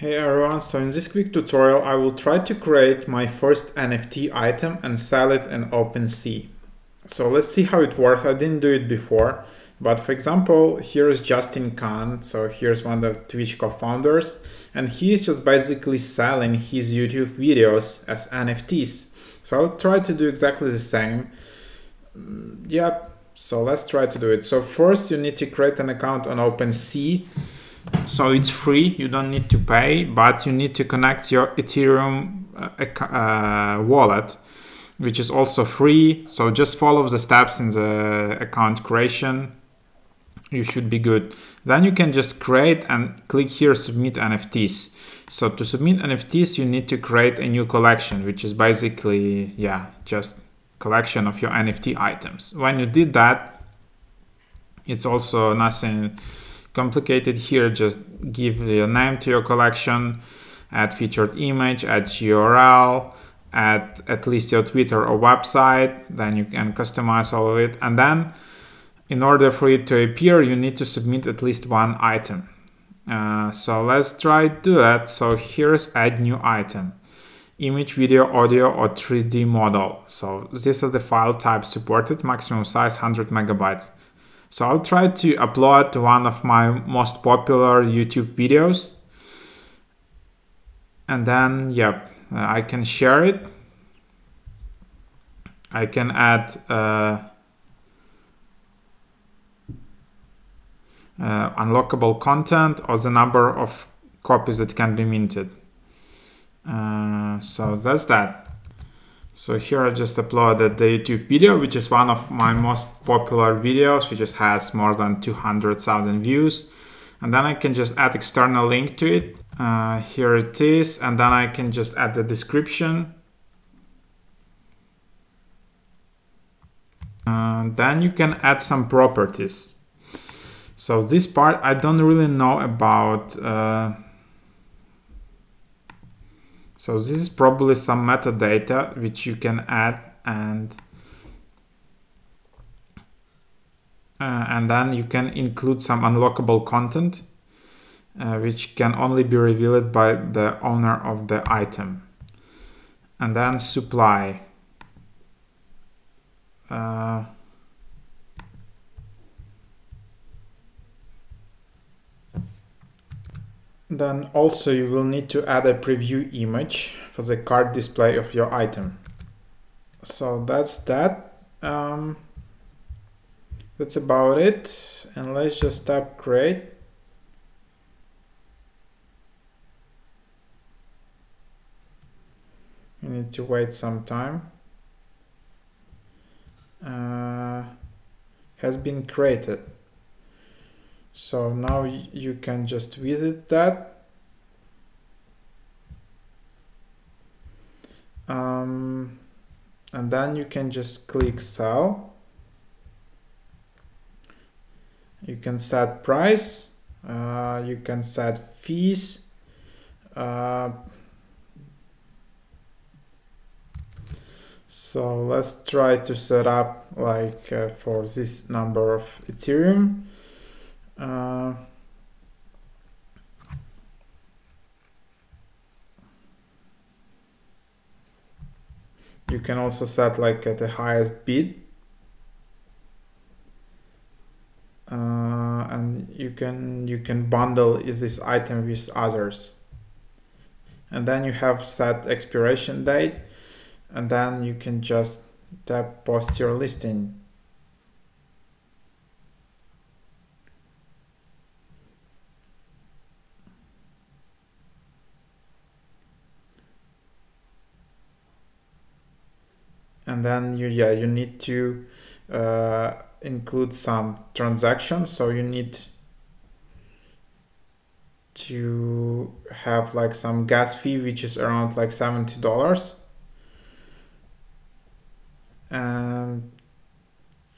Hey everyone, so in this quick tutorial I will try to create my first NFT item and sell it in OpenSea. So let's see how it works. I didn't do it before, but for example, here is Justin Kan, So here's one of the Twitch co-founders and he's just basically selling his YouTube videos as NFTs. So I'll try to do exactly the same. Mm, yep, so let's try to do it. So first you need to create an account on OpenSea so it's free you don't need to pay but you need to connect your ethereum uh, uh, wallet which is also free. So just follow the steps in the account creation. You should be good. Then you can just create and click here submit nfts so to submit nfts you need to create a new collection which is basically yeah just collection of your nft items. When you did that it's also nothing complicated. Here just give the name to your collection add featured image add url add at least your twitter or website then you can customize all of it. And then in order for it to appear you need to submit at least one item. Uh, so let's try do that. So here's add new item. Image video audio or 3d model. So these are the file types supported maximum size 100 megabytes so I'll try to upload one of my most popular YouTube videos. And then, yep, uh, I can share it. I can add uh, uh, unlockable content or the number of copies that can be minted. Uh, so that's that. So here I just uploaded the YouTube video, which is one of my most popular videos, which just has more than 200,000 views. And then I can just add external link to it. Uh, here it is. And then I can just add the description. Uh, then you can add some properties. So this part I don't really know about uh, so this is probably some metadata which you can add and uh, and then you can include some unlockable content uh, which can only be revealed by the owner of the item. And then supply. Then also you will need to add a preview image for the card display of your item. So that's that. Um, that's about it. And let's just tap create. You need to wait some time. Uh, has been created. So now you can just visit that. Um, and then you can just click sell. You can set price, uh, you can set fees, uh, so let's try to set up like uh, for this number of Ethereum. Uh, you can also set like at the highest bid. Uh, and you can you can bundle is this item with others. And then you have set expiration date and then you can just tap post your listing and then you yeah you need to uh, include some transactions. So you need to have like some gas fee which is around like $70 and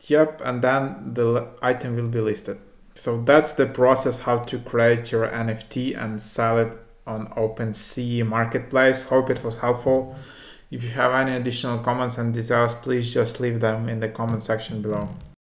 yep and then the item will be listed. So that's the process how to create your NFT and sell it on OpenSea marketplace. Hope it was helpful if you have any additional comments and details, please just leave them in the comment section below.